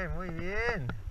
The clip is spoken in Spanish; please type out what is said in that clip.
bien, muy bien.